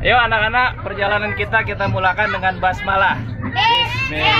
Yuk anak-anak, perjalanan kita kita mulakan dengan basmalah. Bismillah.